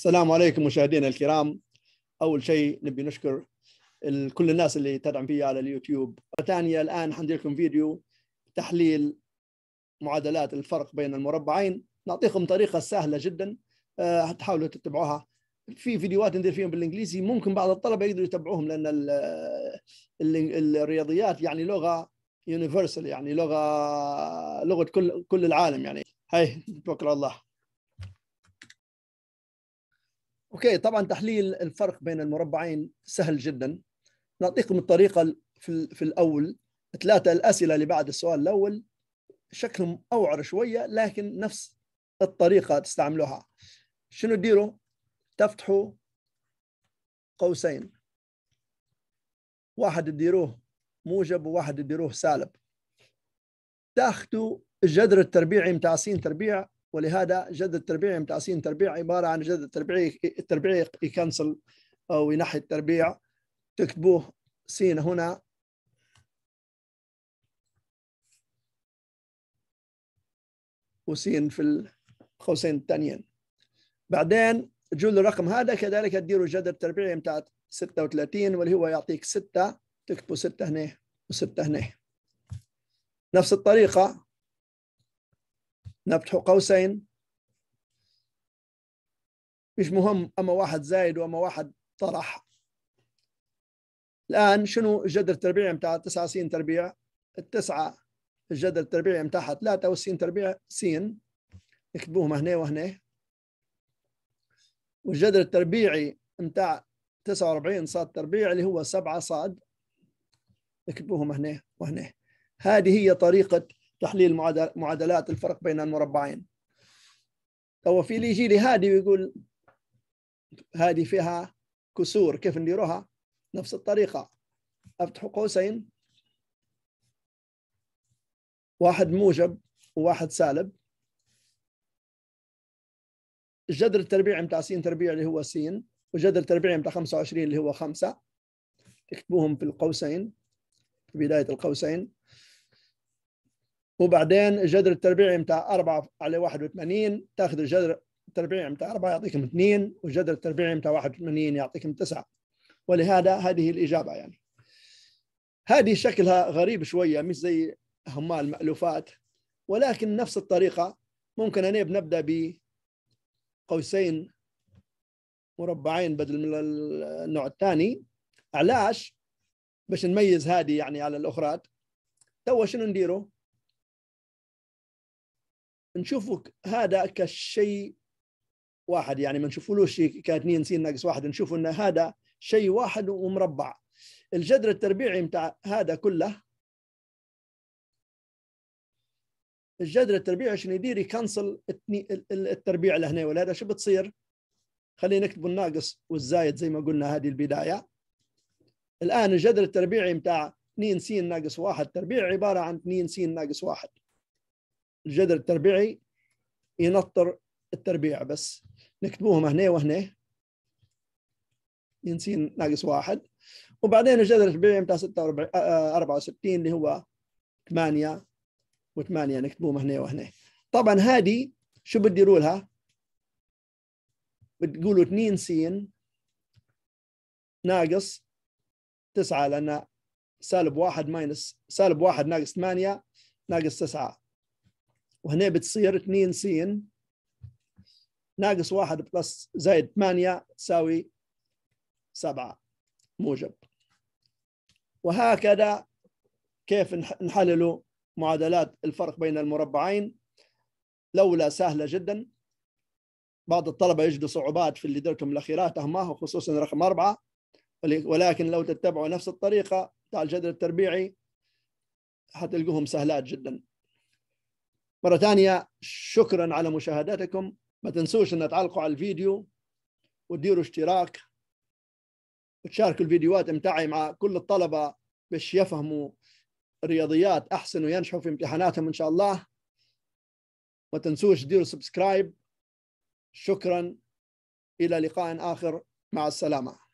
السلام عليكم مشاهدينا الكرام. أول شيء نبي نشكر كل الناس اللي تدعم فيا على اليوتيوب. ثانية الآن حندير لكم فيديو تحليل معادلات الفرق بين المربعين. نعطيكم طريقة سهلة جدا آه، تحاولوا تتبعوها. في فيديوهات ندير فيهم بالإنجليزي. ممكن بعض الطلبة يقدروا يتبعوهم لأن الرياضيات يعني لغة يونيفرسال يعني لغه لغة كل كل العالم يعني. هاي توكل على الله. أوكي طبعا تحليل الفرق بين المربعين سهل جدا. نعطيكم الطريقة في في الأول. ثلاثة الأسئلة اللي بعد السؤال الأول. شكلهم أوعر شوية لكن نفس الطريقة تستعملوها. شنو تديروا؟ تفتحوا قوسين. واحد تديروه موجب وواحد تديروه سالب. تاخذوا الجذر التربيعي متاع س تربيع. ولهذا جذر التربيعي متاع س تربيع عبارة عن جذر التربيعي التربيعي يكنسل أو ينحي التربيع. تكتبوه س هنا. وسين في القوسين الثانيين بعدين تجوا الرقم هذا كذلك تديروا الجذر التربيعي بتاع 36 واللي هو يعطيك 6 تكتبوا 6 هنا و6 هنا. نفس الطريقة. نفتحوا قوسين. مش مهم أما واحد زايد وأما واحد طرح. الآن شنو الجذر التربيعي بتاع 9 س تربيع؟ التسعة الجذر التربيعي بتاعها 3 والسين تربيع س نكتبوهم هنا وهنا. والجذر التربيعي متاع 49 صاد تربيع اللي هو 7 صاد. نكتبوهم هنا وهنا. هذه هي طريقة تحليل معادلات الفرق بين المربعين. تو في اللي يجي لي هذه ويقول هذه فيها كسور كيف نديروها نفس الطريقة. أفتح قوسين. واحد موجب وواحد سالب. الجذر التربيعي بتاع س تربيع اللي هو س والجذر التربيعي بتاع 25 اللي هو 5 تكتبوهم في القوسين في بداية القوسين. وبعدين الجذر التربيعي بتاع 4 على 81 تاخذ الجذر التربيعي بتاع 4 يعطيكم 2 والجذر التربيعي بتاع 81 يعطيكم 9 ولهذا هذه الإجابة يعني. هذه شكلها غريب شوية مش زي همال المألوفات ولكن نفس الطريقة ممكن أنا بنبدأ بقوسين مربعين بدل من النوع الثاني. علاش؟ باش نميز هذه يعني على الأخرى. توا شنو نديروا نشوفوا هذا كشيء واحد. يعني ما نشوفولوش كاثنين س ناقص واحد. نشوفوا إن هذا شيء واحد ومربع. الجذر التربيعي بتاع هذا كله الجذر التربيعي عشان يدير؟ يكنسل التربيع لهنا. ولا شو بتصير؟ خلينا نكتب الناقص والزايد زي ما قلنا هذه البداية. الآن الجذر التربيعي بتاع 2 س ناقص 1 تربيع عبارة عن 2 س ناقص 1 الجذر التربيعي ينطر التربيع بس. نكتبوهم هنا وهنا. 2 س ناقص 1 وبعدين الجذر التربيعي بتاع 46 64 اللي هو 8 و8 نكتبوهم هنا وهنا. طبعا هذه شو بتديروا لها؟ بتقولوا 2 س ناقص 9 لأن سالب 1 minus سالب 1 ناقص 8 ناقص 9 وهنا بتصير 2 س ناقص 1 plus زائد 8 تساوي 7 موجب. وهكذا كيف نحللوا معادلات الفرق بين المربعين؟ لولا سهلة جدا. بعض الطلبة يجدوا صعوبات في اللي درتهم الأخيرات أهمها خصوصا رقم أربعة. ولكن لو تتبعوا نفس الطريقة بتاع الجذر التربيعي حتلقوهم سهلات جدا. مرة ثانية شكرا على مشاهدتكم ما تنسوش أن تعلقوا على الفيديو وتديروا اشتراك وتشاركوا الفيديوهات متاعي مع كل الطلبة باش يفهموا الرياضيات أحسن وينجحوا في امتحاناتهم إن شاء الله. ما تنسوش ديروا سبسكرايب. شكرا. إلى لقاء آخر. مع السلامة.